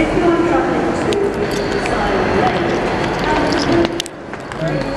if you're travelling to Silent Lake,